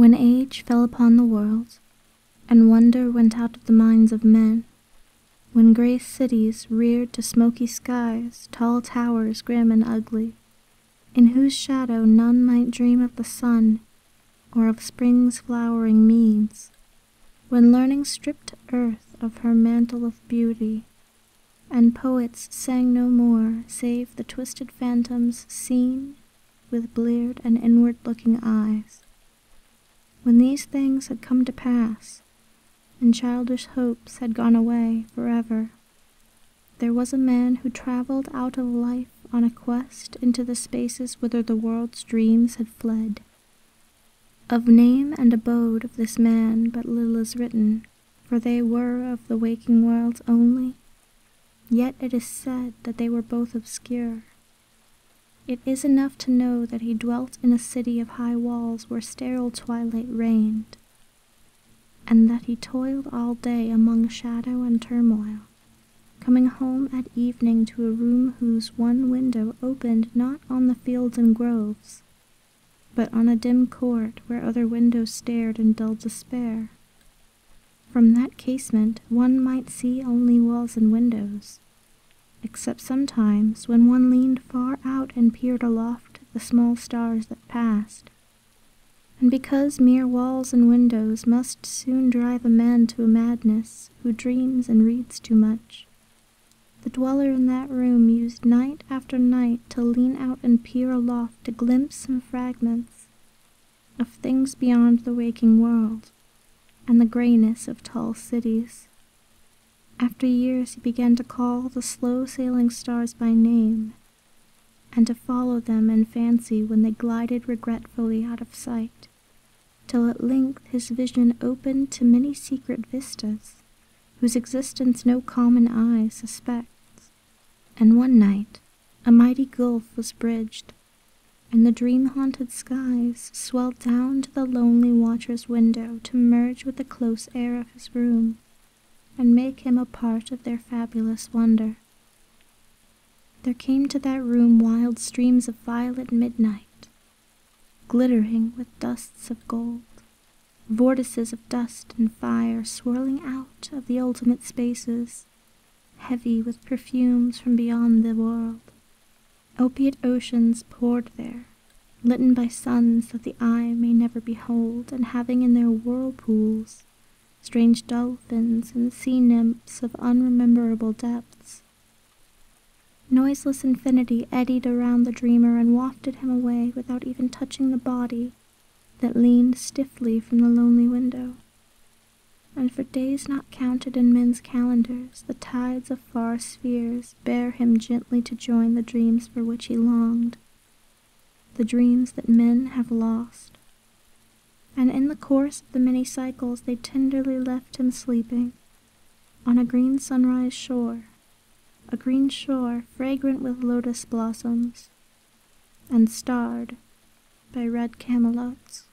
When age fell upon the world, and wonder went out of the minds of men, when grey cities reared to smoky skies tall towers grim and ugly, in whose shadow none might dream of the sun or of spring's flowering meads, when learning stripped earth of her mantle of beauty, and poets sang no more save the twisted phantoms seen with bleared and inward looking eyes. When these things had come to pass, and childish hopes had gone away forever, there was a man who travelled out of life on a quest into the spaces whither the world's dreams had fled. Of name and abode of this man but little is written, for they were of the waking world only, yet it is said that they were both obscure. It is enough to know that he dwelt in a city of high walls where sterile twilight reigned, and that he toiled all day among shadow and turmoil, coming home at evening to a room whose one window opened not on the fields and groves, but on a dim court where other windows stared in dull despair. From that casement one might see only walls and windows, except sometimes when one leaned far out and peered aloft at the small stars that passed. And because mere walls and windows must soon drive a man to a madness who dreams and reads too much, the dweller in that room used night after night to lean out and peer aloft to glimpse some fragments of things beyond the waking world and the grayness of tall cities. After years he began to call the slow sailing stars by name, and to follow them in fancy when they glided regretfully out of sight, till at length his vision opened to many secret vistas, whose existence no common eye suspects. And one night a mighty gulf was bridged, and the dream-haunted skies swelled down to the lonely watcher's window to merge with the close air of his room and make him a part of their fabulous wonder. There came to that room wild streams of violet midnight, glittering with dusts of gold, vortices of dust and fire swirling out of the ultimate spaces, heavy with perfumes from beyond the world. Opiate oceans poured there, litten by suns that the eye may never behold, and having in their whirlpools strange dolphins and sea nymphs of unrememberable depths. Noiseless infinity eddied around the dreamer and wafted him away without even touching the body that leaned stiffly from the lonely window. And for days not counted in men's calendars, the tides of far spheres bear him gently to join the dreams for which he longed, the dreams that men have lost and in the course of the many cycles they tenderly left him sleeping on a green sunrise shore, a green shore fragrant with lotus blossoms, and starred by red camalotes.